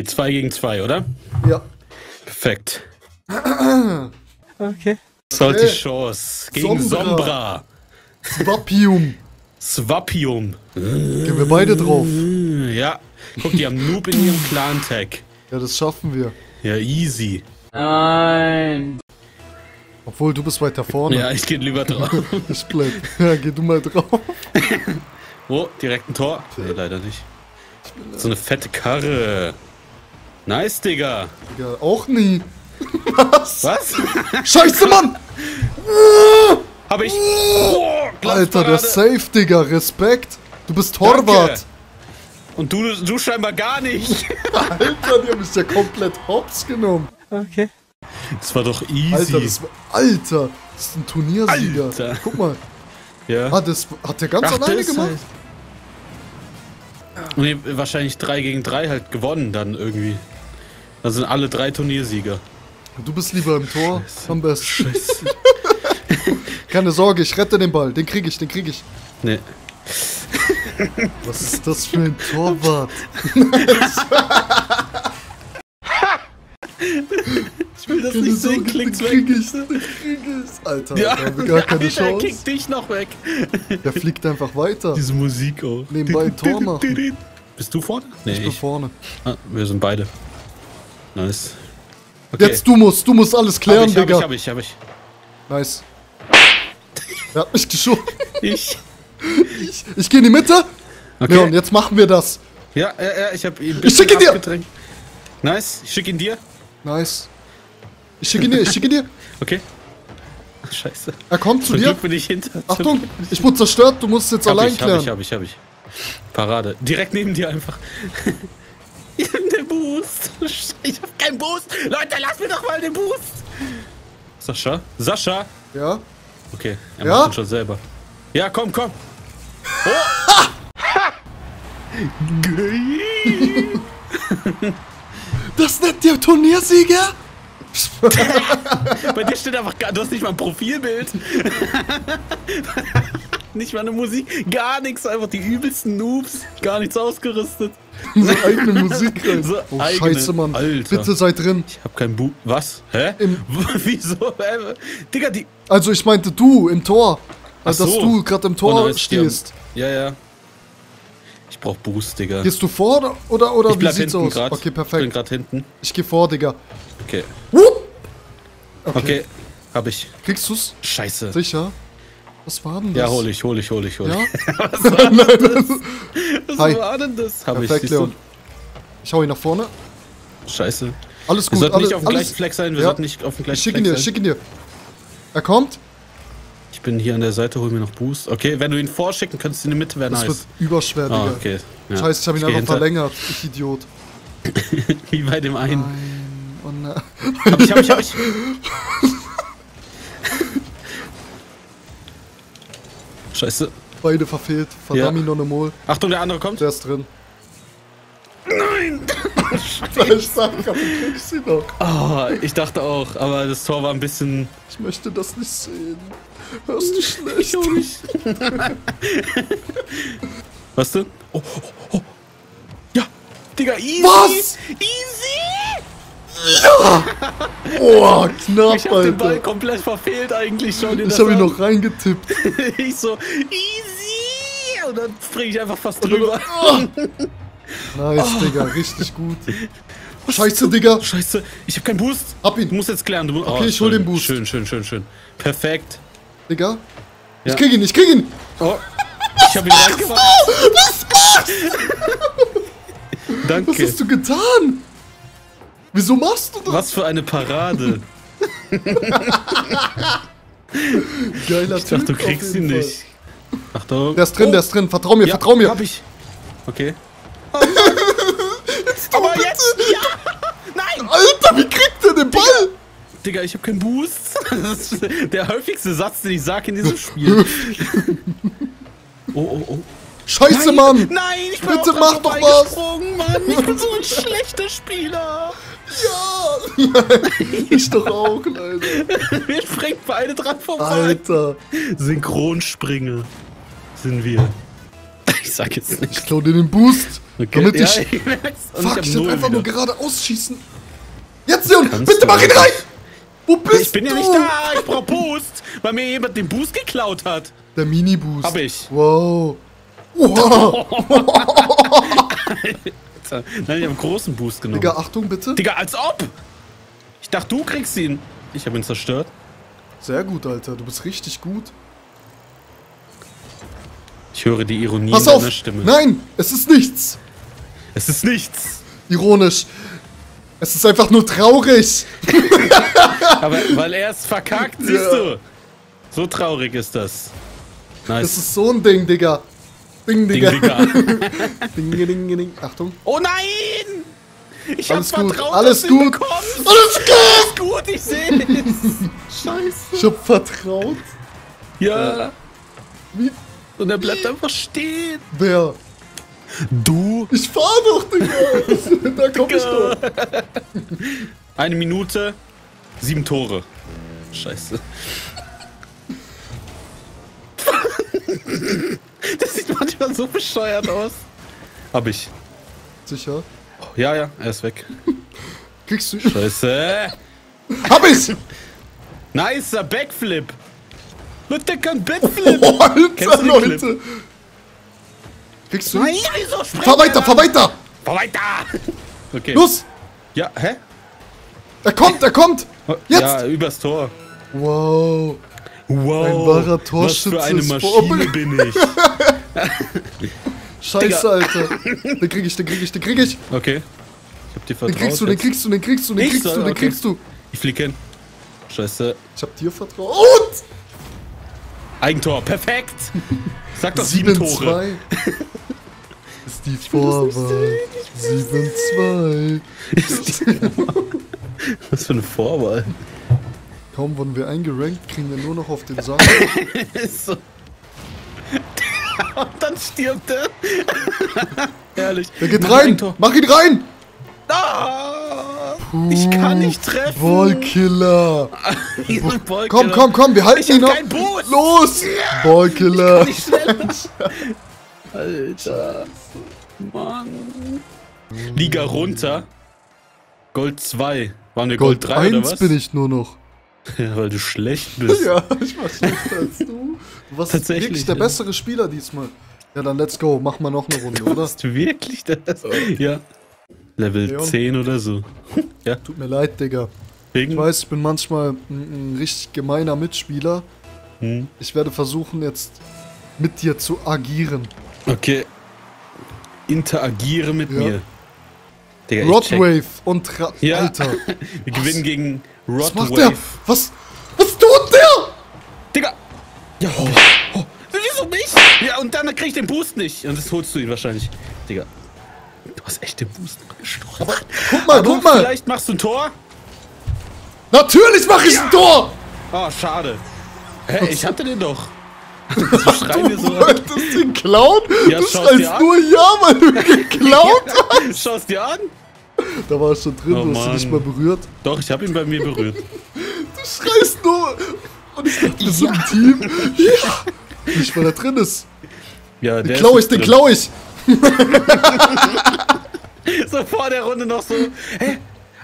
Okay, 2 gegen 2, oder? Ja. Perfekt. Okay. Ist die Chance. Gegen Sombra. Sombra. Swapium. Swapium. Gehen wir beide drauf. Ja. Guck, die haben Noob in ihrem Clan-Tag. Ja, das schaffen wir. Ja, easy. Obwohl, du bist weiter vorne. Ja, ich geh lieber drauf. Ich bleib. Ja, geh du mal drauf. Oh, direkt ein Tor? Nee, leider nicht. So eine fette Karre. Nice, Digga. Ja, auch nie. Was? Was? Scheiße, Mann! Hab ich. Oh, Alter, der. Safe, Digga. Respekt. Du bist Torwart. Danke. Und du, du scheinbar gar nicht. Alter, die haben mich ja komplett hops genommen. Okay. Das war doch easy. Alter, das war, Alter, das ist ein Turniersieger. Alter. Guck mal. ja. Ah, das hat der ganz Ach, alleine das gemacht? halt. Nee, wahrscheinlich 3 gegen 3 halt gewonnen dann irgendwie. Da sind alle drei Turniersieger. Du bist lieber im Tor. Am besten. Scheiße. Keine Sorge, ich rette den Ball. Den krieg ich, den krieg ich. nee. Was ist das für ein Torwart? Ich will das Keine nicht sehen, den weg. krieg ich, den krieg ich. Alter, Ja, da haben wir gar keine der Chance. kickt dich noch weg. Der fliegt einfach weiter. Diese Musik auch. Nebenbei ein Tor machen. Bist du vorne? Nee, Ich bin vorne. Ah, wir sind beide. Nice. Okay. Jetzt du musst, du musst alles hab klären, ich, hab Digga. ich, hab ich, hab ich. Nice. Er hat mich geschoben. Ich. Ich, ich gehe in die Mitte. Okay. Leon, jetzt machen wir das. Ja, ja, ja, ich hab ihn Ich schicke bisschen dir. Nice, ich schicke ihn dir. Nice. Ich schicke ihn dir, ich schicke ihn dir. Okay. Ach, scheiße. Er kommt zu Zum dir. Glück bin ich hinter. Achtung, ich wurde zerstört, du musst jetzt Hab allein ich, hab klären. ich, hab ich, hab ich. Parade. Direkt neben dir einfach. Boost. Ich hab keinen Boost. Leute, lass mir doch mal den Boost. Sascha? Sascha? Ja? Okay, er Ja? macht ihn schon selber. Ja, komm, komm. Oh! Das nennt der Turniersieger? Bei dir steht einfach gar, du hast nicht mal ein Profilbild. nicht mal eine Musik, gar nichts, einfach die übelsten Noobs, gar nichts ausgerüstet. So eigene Musik rein. So oh, eigene- scheiße, Mann. Alter. Bitte seid drin. Ich hab kein Bu. Was? Hä? Im- Wieso? Digga, die. Also ich meinte du im Tor. Ach Dass du gerade im Tor stehst. Ja, ja. Ich brauch Boost, Digga. Gehst du vor oder, oder, oder ich wie sieht's hinten aus? gerade. Okay, Ich bin perfekt. gerade hinten. Ich geh vor, Digga. Okay. Wupp. Okay. Hab ich. Kriegst du's? Scheiße. Sicher? Was war denn das? Ja, hol ich, hol ich, hol ich, hol ich. Ja? Was war, Nein, das was Hi. war denn das? Hab Perfekt, ich. Leon. Ich hau ihn nach vorne. Scheiße. Alles Wir gut, sollten alles, nicht auf dem gleichen Fleck sein. Wir Ja. sollten nicht auf dem Ich gleichen schick Fleck ihn dir, sein. ich schick ihn dir. Er kommt. Ich bin hier an der Seite, hol mir noch Boost. Okay, wenn du ihn vorschicken könntest in die Mitte, wäre Das nice. wird überschwer, Digga. Ah, okay. Ja. Scheiße, ich hab ihn geh einfach hinter. verlängert. Ich Idiot. Wie bei dem einen. Nein. Oh nein. Hab ich, hab ich, hab ich. Scheiße. Beide verfehlt. Verdammt Ja. Nonomol. Achtung, der andere kommt. Der ist drin. Nein! ich sag grad, du kriegst sie noch. Oh, ich dachte auch, aber das Tor war ein bisschen. Ich möchte das nicht sehen. Hörst du schlecht? auch nicht. Was denn? Oh, oh, oh. Ja, Digga, easy. Was? Easy. Boah, knapp, Ich hab den Ball Alter. komplett verfehlt eigentlich schon. Ich hab ihn noch reingetippt. Ich so, easy. Und dann spring ich einfach fast dann- drüber. Nice, Digga, richtig gut. Scheiße, Digga. Scheiße, ich hab keinen Boost. Hab ihn. Du musst jetzt klären. Du, musst- Okay, ich hol schön, den Boost. Schön, schön, schön, schön. Perfekt. Digga. Ja. Ich krieg ihn, ich krieg ihn. Oh, ich hab ihn reingemacht. Was machst Was Danke. hast du getan? Wieso machst du das? Was für eine Parade. Geiler Ich dachte, du kriegst ihn Fall. nicht. Achtung. Der ist drin, Oh, der ist drin. Vertrau mir, ja, vertrau mir. Hab ich. Okay. Aber jetzt, ja! Nein! Alter, wie kriegt der den Ball? Digga, ich hab keinen Boost. Das ist der häufigste Satz, den ich sag in diesem Spiel. Oh, oh, oh. Scheiße, Nein, Mann. Nein, ich bin Bitte mach doch was. Mann. Ich bin so ein schlechter Spieler. Ja. ich doch auch, Alter. Wir springen beide dran vorbei. Alter. Synchronspringer sind wir. Ich sag jetzt Ich nicht. klau dir den Boost. Okay, Damit ja, ich- ich Fuck, ich null hätte einfach nur wieder. geradeaus schießen. Jetzt, Leon, bitte du mach ihn rein! Wo bist Ich bin du? ja nicht da, ich brauch Boost, weil mir jemand den Boost geklaut hat. Der Mini-Boost. Hab ich. Wow. Wow. Nein, ich hab einen großen Boost genommen. Digga, Achtung bitte. Digga, als ob! Ich dachte, du kriegst ihn. Ich habe ihn zerstört. Sehr gut, Alter. Du bist richtig gut. Ich höre die Ironie Pass in auf. deiner Stimme. Nein, es ist nichts. Es ist nichts. Ironisch. Es ist einfach nur traurig. Aber weil er es verkackt, siehst Ja. du. So traurig ist das. Nice. ist so ein Ding, Digga. Ding, Ding, Digga. Digga. Ding, ding, ding. Achtung. Oh nein! Ich Alles hab gut, vertraut, alles dass du ihn gut. Alles gut. Gut, ich seh's. Scheiße. Ich hab vertraut. Ja. Wie? Und er bleibt einfach stehen. Wer? Du? Ich fahr doch, Digga. da komm ich doch. Eine Minute, sieben Tore. Scheiße. Das sieht manchmal so bescheuert aus. Hab ich. Sicher. Oh, ja, ja, er ist weg. Kriegst du. Scheiße. Hab ich! Nicer Backflip. Leute, der kann Backflip. Oh, Alter, Leute. Kriegst du? Nein, wieso Fahr weiter, er fahr weiter! Fahr weiter. Okay. Los! Ja, hä? Er kommt, er kommt! Jetzt! Ja, übers Tor. Wow. Wow. Ein wahrer Was Torschütze für eine Maschine bin ich. Scheiße. Alter. Den krieg ich, den krieg ich, den krieg ich. Okay. Ich hab dir Den vertraut. kriegst du, den kriegst du, den kriegst du, den kriegst du, den okay. kriegst du. Ich flieg hin. Scheiße. Ich hab dir vertraut. Und! Eigentor. Perfekt. Sag doch sieben Tore. 7-2. Ist die Vorwahl. 7-2. Was für eine Vorwahl. Kaum wurden wir eingerankt, kriegen wir nur noch auf den Sack. Ist so. Und dann stirbt er. Ehrlich. Der geht Mach rein! Mach ihn rein! Ah, ich kann nicht treffen. Ballkiller! Ballkiller. Komm, komm, komm, wir halten Ich ihn noch. Los! Ballkiller! Nicht schneller. Alter. Mann. Liga runter. Gold 2. Waren wir Gold, Gold 3 oder 1 was? bin ich nur noch. Ja, weil du schlecht bist. Ja, ich war schlechter als du. Du warst Tatsächlich, wirklich der ja. bessere Spieler diesmal. Ja, dann let's go. Mach mal noch eine Runde, Du oder? bist wirklich das? Ja. Level Leon. 10 oder so. Ja, Tut mir leid, Digga. wegen. Ich weiß, ich bin manchmal ein, ein richtig gemeiner Mitspieler. Hm. Ich werde versuchen, jetzt mit dir zu agieren. Okay. Interagiere mit Ja. mir. Digga. Rodwave und Tra Ja. Alter. Wir gewinnen gegen Was macht der? Rodwave. Was? Was tut der? Digga! Ja, oh. Oh. Wieso nicht? Ja, und dann krieg ich den Boost nicht. Und das holst du ihn wahrscheinlich. Digga. Du hast echt den Boost noch gestohlen. Guck mal, Aber guck mal. Vielleicht machst du ein Tor? Natürlich mache ich ein Tor. Oh, schade. Hä, ich hatte den doch. Schreien wir so Du an. wolltest ihn klauen? Ja, du schreist dir an. nur ja, weil du geklaut hast. Schau's dir an. Da war er schon drin, Oh, du hast ihn nicht mal berührt. Doch, ich hab ihn bei mir berührt. Du schreist nur. Und ich dachte, wir sind ein Team. Ja. Nicht, weil er drin ist. Ja, der Den klau ich, ist den klau ich. So vor der Runde noch so. Hä?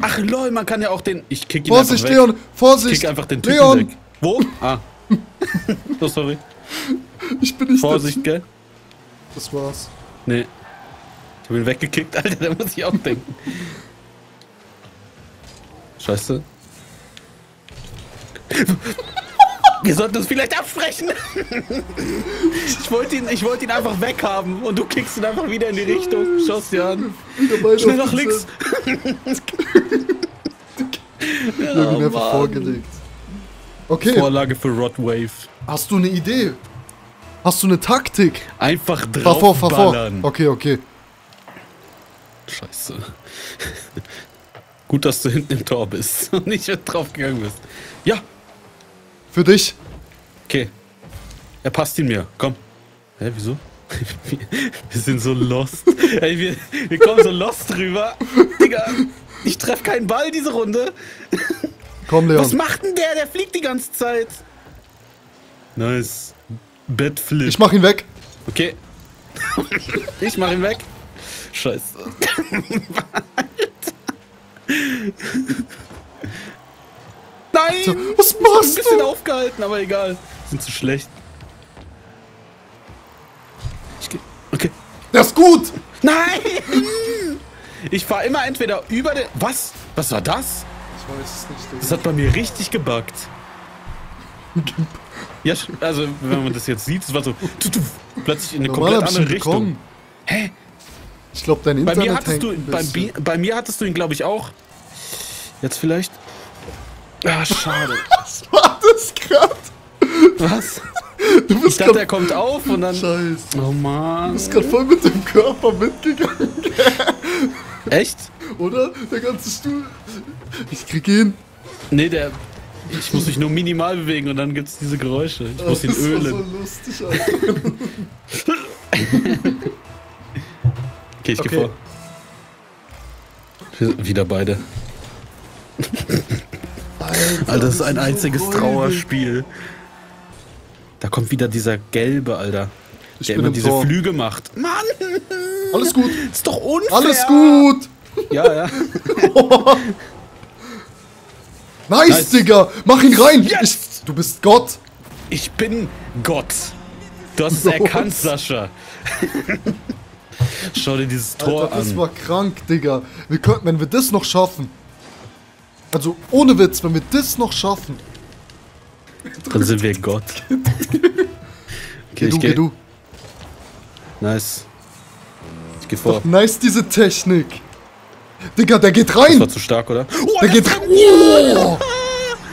Ach lol, man kann ja auch den. Ich kick ihn Vorsicht, einfach weg. Leon. Vorsicht. Kick einfach den Typen Leon, weg. Wo? Ah. oh, sorry. ich bin nicht Vorsicht, gell? Das war's. Nee. Ich hab ihn weggekickt, Alter, da muss ich auch denken. Scheiße. Wir sollten uns vielleicht absprechen. Ich wollte ihn, ich wollte ihn einfach weghaben und du kickst ihn einfach wieder in die Richtung. Schaust dir an. Schnell nach links. Ich hab ihn einfach vorgelegt. Okay, Vorlage für Rodwave. hast du eine Idee? Hast du eine Taktik? Einfach Fahr vor, fahr vor. draufballern. Okay, okay. Scheiße. Gut, dass du hinten im Tor bist und nicht drauf gegangen bist. Ja, Für dich. okay. Er passt ihn mir. Komm. Hä, wieso? Wir sind so lost. Ey, wir, wir kommen so lost rüber. Digga, ich treffe keinen Ball diese Runde. Komm, Was Leon. macht denn der? Der fliegt die ganze Zeit. Nice. Bettflip. Ich mach ihn weg. Okay. Ich mach ihn weg. Scheiße. Nein! So, was Ich bin machst ein bisschen du? aufgehalten, aber egal. Sind zu schlecht. Ich geh. Okay. Das ist gut! Nein! Ich fahr immer entweder über den. Was? Was war das? Ich weiß es nicht, Das hat bei mir richtig gebuggt. Ja, also wenn man das jetzt sieht, es war so plötzlich in eine komplett andere Richtung. bekommen. Hä? Ich glaube, dein Bei Internet mir hattest du, bei, bei mir hattest du ihn, glaube ich, auch. Jetzt vielleicht. Ah, schade. Was war das gerade? Was? Du Ich bist dachte, er gerade... kommt auf und dann. Scheiße. Oh Mann. Du bist gerade voll mit dem Körper mitgegangen, Echt? oder? Der ganze Stuhl. Ich krieg ihn. Nee, der. Ich muss mich nur minimal bewegen und dann gibt's diese Geräusche. Ich muss ihn das war ölen. so lustig, Alter. Okay, ich Okay. geh vor. Wir- Wieder beide. Alter, das ist ein einziges. Trauerspiel. Da kommt wieder dieser gelbe, Alter. Ich der bin immer im diese Tor. Flüge macht. Mann! Alles gut. Ist doch unfair! Alles gut. Ja, ja. Nice, Nice. Digga. Mach ihn rein. Yes. Ich, du bist Gott. Ich bin Gott. Du hast es erkannt, Sascha. Schau dir dieses Tor Alter, das an. war krank, Digga. Wir könnten, wenn wir das noch schaffen. Also, ohne Witz, wenn wir das noch schaffen. Dann sind wir Gott. Okay, Geh du, ich geh geh. du. Nice. Ich geh vor. Doch nice, diese Technik. Digga, der geht Das rein. war zu stark, oder? Oh, Der er geht rein. Oh,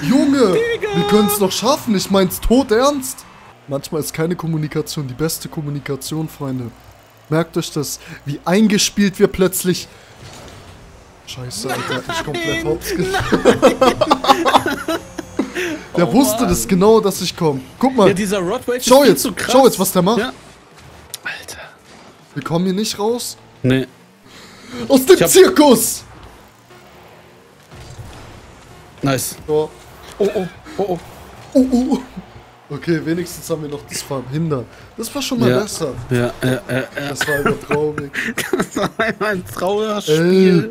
Junge, wir können es noch schaffen. Ich mein's tot ernst. Manchmal ist keine Kommunikation die beste Kommunikation, Freunde. Merkt euch das, wie eingespielt wir plötzlich. Scheiße, Alter, ich komplett hops Der Oh, wusste Mann. das genau, dass ich komme. Guck mal, Ja, dieser Rodwave schau jetzt, krass. schau jetzt, was der macht. Ja. Alter. Wir kommen hier nicht raus. Nee. Aus dem hab- Zirkus! Nice. Oh, Oh, oh, oh, oh. uh. Okay, wenigstens haben wir noch das verhindert. Das war schon mal Ja. besser. Ja, ja, ja, ja. Das war aber traurig. Das war ein Trauerspiel. Ey.